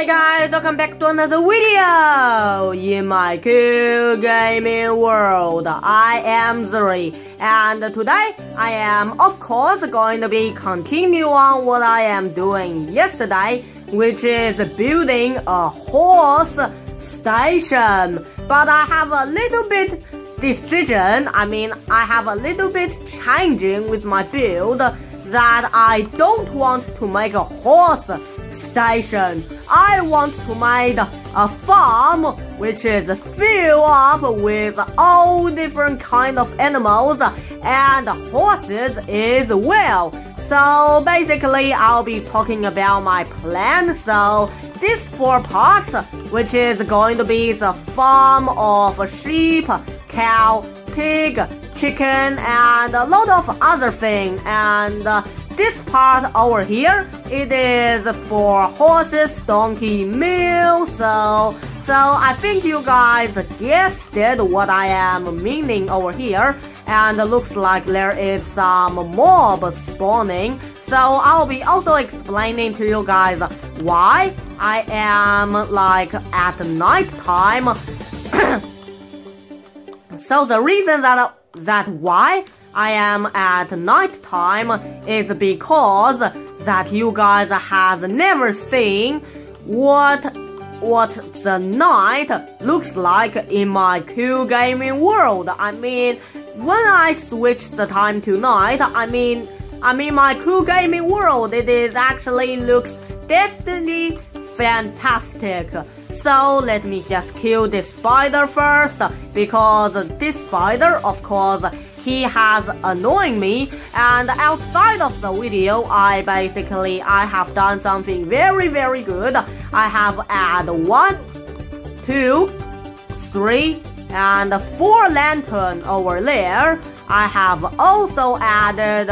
Hey guys, welcome back to another video! In my cool gaming world, I am Zirui, and today I am of course going to be continuing on what I am doing yesterday, which is building a horse station. But I have a little bit decision, I mean I have a little bit changing with my build that I don't want to make a horse station. I want to make a farm which is filled up with all different kind of animals and horses as well. So basically I'll be talking about my plan. So this four parts which is going to be the farm of sheep, cow, pig, chicken and a lot of other things and uh, this part over here, it is for horses, donkey, mule, so, so I think you guys guessed what I am meaning over here, and looks like there is some mob spawning, so I'll be also explaining to you guys why I am like at night time. so the reason that, that why I am at night time is because that you guys have never seen what what the night looks like in my cool gaming world. I mean, when I switch the time to night, I mean, I mean my cool gaming world, it is actually looks definitely fantastic. So let me just kill this spider first, because this spider, of course, he has annoying me and outside of the video I basically I have done something very very good. I have added one two three and four lantern over there. I have also added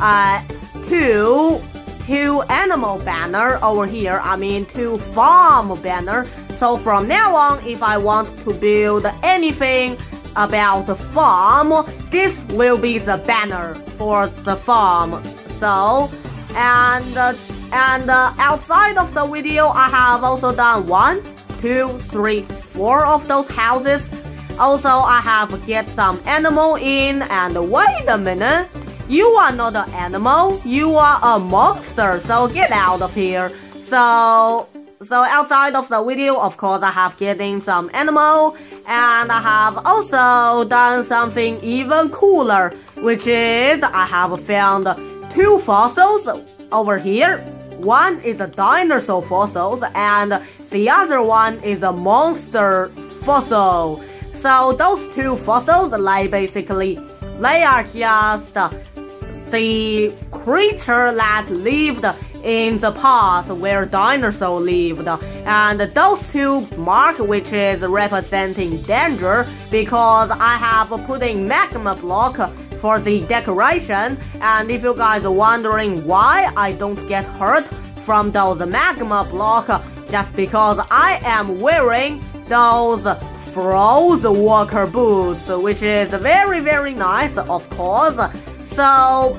uh, two two animal banner over here I mean two farm banner. So from now on if I want to build anything about the farm, this will be the banner for the farm. So, and uh, and uh, outside of the video, I have also done one, two, three, four of those houses. Also, I have get some animal in, and wait a minute, you are not an animal, you are a monster, so get out of here. So, so outside of the video, of course, I have getting some animal, and I have also done something even cooler, which is I have found two fossils over here. One is a dinosaur fossil, and the other one is a monster fossil. So those two fossils, like basically, they are just the creature that lived in the past where dinosaurs lived. And those two mark which is representing danger because I have put in magma block for the decoration. And if you guys are wondering why I don't get hurt from those magma block, just because I am wearing those Frost Walker boots, which is very very nice of course. So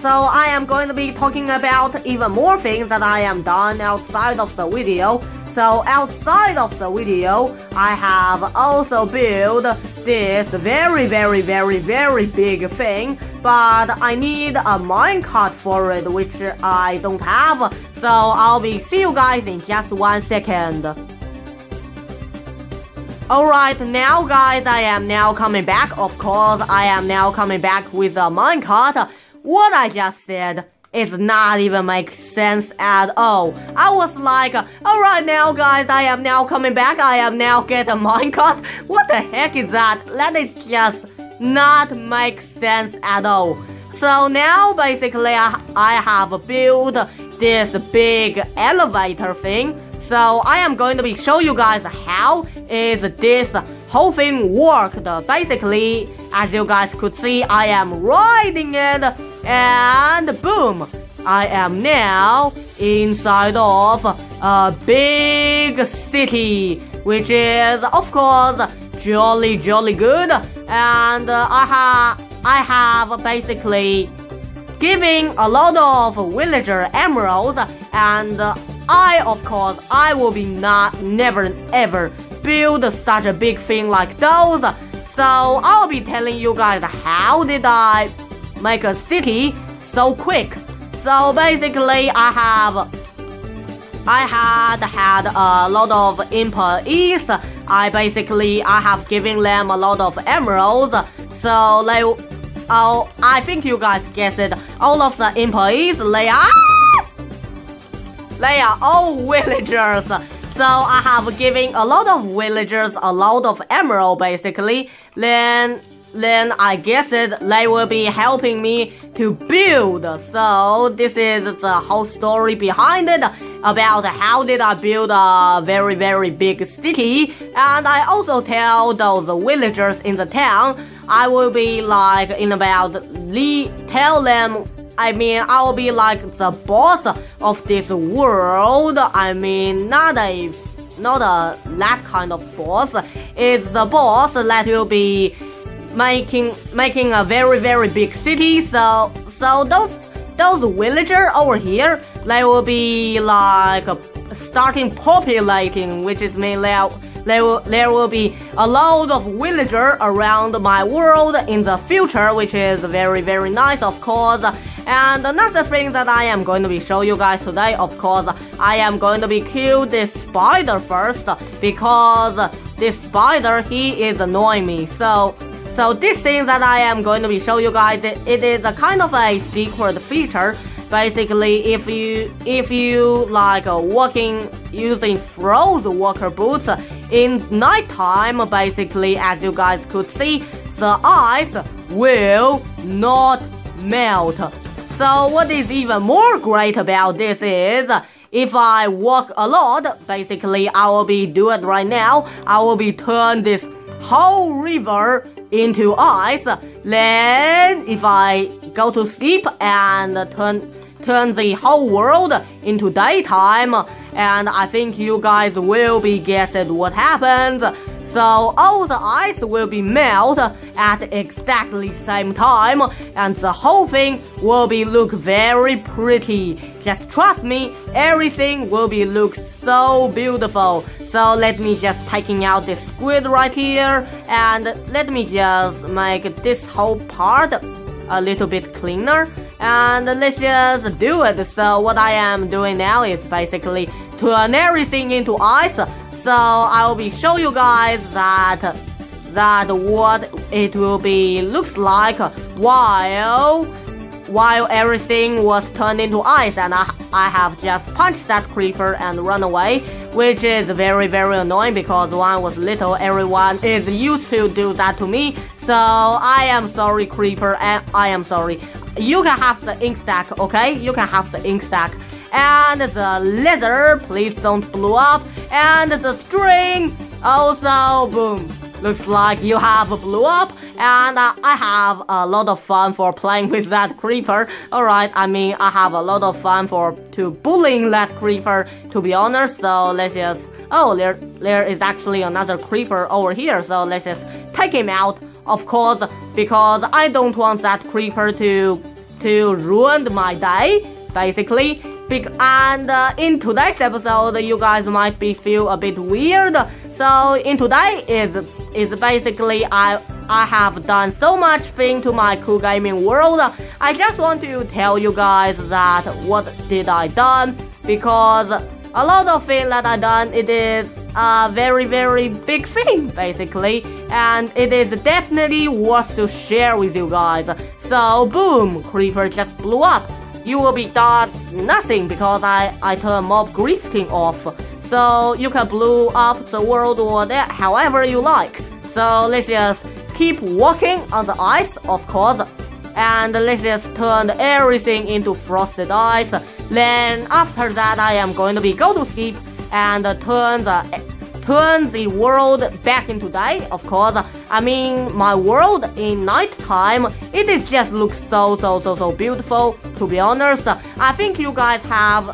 so I am going to be talking about even more things that I am done outside of the video. So outside of the video, I have also built this very, very, very, very big thing, but I need a minecart for it, which I don't have. So I'll be see you guys in just one second. Alright, now guys, I am now coming back. Of course, I am now coming back with a minecart. What I just said is not even make sense at all. I was like, alright now guys, I am now coming back, I am now get a. What the heck is that? That is just not make sense at all. So now basically I, I have built this big elevator thing. So I am going to be show you guys how is this whole thing worked. Basically, as you guys could see, I am riding it and boom, I am now inside of a big city, which is of course jolly jolly good, and uh, I have I have basically giving a lot of villager emeralds, and uh, I, of course, I will be not never ever build such a big thing like those. So I'll be telling you guys how did I make a city so quick. So basically, I have I had had a lot of employees. I basically I have given them a lot of emeralds. So they, oh, I think you guys guessed it. All of the employees they are they are all villagers. So I have given a lot of villagers a lot of emerald basically. Then then I guess they will be helping me to build. So this is the whole story behind it about how did I build a very very big city. And I also tell those villagers in the town I will be like in about tell them I mean I will be like the boss of this world. I mean not a not a that kind of boss. It's the boss that will be making making a very very big city. So so those those villagers over here, they will be like starting populating, which is mean there there will there will be a lot of villagers around my world in the future, which is very very nice, of course. And another thing that I am going to be show you guys today, of course, I am going to be kill this spider first because this spider he is annoying me. So so this thing that I am going to be show you guys, it, is a kind of a secret feature. Basically, if you if you like uh, walking using Frost Walker boots in nighttime, basically as you guys could see, the ice will not melt. So what is even more great about this is if I walk a lot, basically I will be do it right now. I will be turn this whole river into ice. Then if I go to sleep and turn turn the whole world into daytime, and I think you guys will be guessing what happens. So all the ice will be melt at exactly same time and the whole thing will be look very pretty. Just trust me, everything will be look so beautiful. So let me just taking out this squid right here and let me just make this whole part a little bit cleaner and let's just do it. So what I am doing now is basically turn everything into ice so I will be show you guys that that what it will be looks like while while everything was turned into ice. And I, I have just punched that creeper and run away which is very very annoying because when I was little everyone is used to do that to me. So I am sorry creeper and I am sorry. You can have the ink stack okay? You can have the ink stack and the leather please don't blow up. And the string also boom. Looks like you have blew up. And uh, I have a lot of fun for playing with that creeper. Alright I mean I have a lot of fun for to bullying that creeper to be honest. So let's just oh there there is actually another creeper over here. So let's just take him out of course because I don't want that creeper to to ruin my day basically and uh, in today's episode, you guys might be feel a bit weird. So in today is is basically I I have done so much thing to my cool gaming world. I just want to tell you guys that what did I done because a lot of thing that I done it is a very very big thing basically and it is definitely worth to share with you guys. So boom, creeper just blew up you will be done nothing because I, I turn mob griefing off. So you can blow up the world or that however you like. So let's just keep walking on the ice, of course. And let's just turn everything into frosted ice. Then after that I am going to be go to sleep and turn the turn the world back into day, of course. I mean, my world in nighttime, it is just looks so, so, so, so beautiful. To be honest, I think you guys have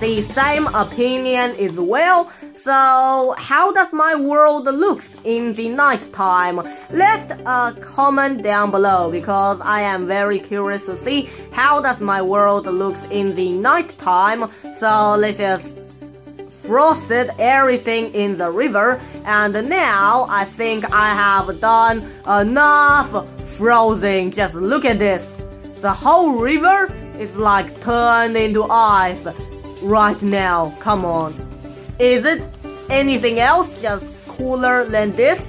the same opinion as well. So, how does my world looks in the night time? Left a comment down below because I am very curious to see how does my world looks in the night time. So, let's just frosted everything in the river and now I think I have done enough frozen. Just look at this. The whole river is like turned into ice right now. Come on. Is it anything else just cooler than this?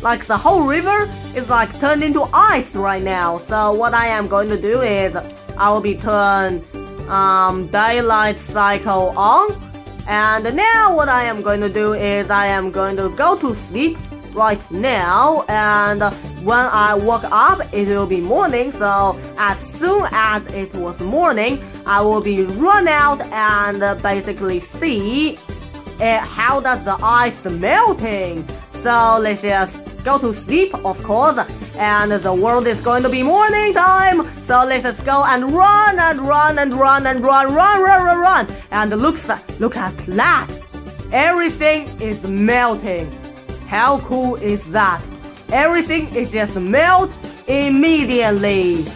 Like the whole river is like turned into ice right now. So what I am going to do is I will be turn um, daylight cycle on. And now what I am going to do is I am going to go to sleep right now. And when I woke up it will be morning. So as soon as it was morning I will be run out and basically see uh, how does the ice melting? So let's just go to sleep of course and the world is going to be morning time so let's just go and run and run and run and run run run run run and look look at that everything is melting how cool is that? Everything is just melt immediately.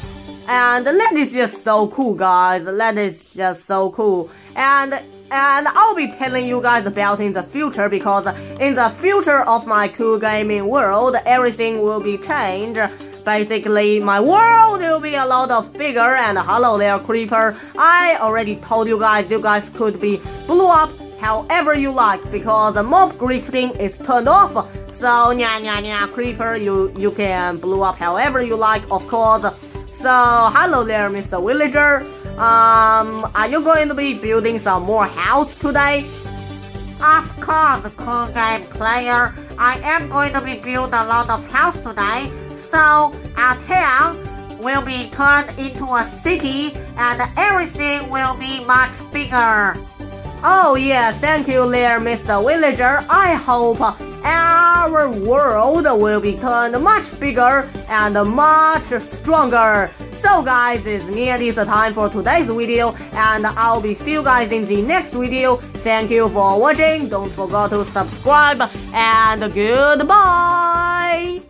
And that is just so cool, guys. That is just so cool. And and I'll be telling you guys about in the future because in the future of my cool gaming world, everything will be changed. Basically, my world will be a lot of bigger and hello there, creeper. I already told you guys you guys could be blew up however you like because the mob griefing is turned off. So nya nya nya creeper, you you can blow up however you like, of course. So hello there, Mr. Villager. Um, are you going to be building some more house today? Of course, cool game player. I am going to be build a lot of house today. So our town will be turned into a city and everything will be much bigger. Oh yeah, thank you there, Mr. Villager. I hope our world will become much bigger and much stronger. So guys, it's nearly the time for today's video and I'll be see you guys in the next video. Thank you for watching. Don't forget to subscribe and goodbye.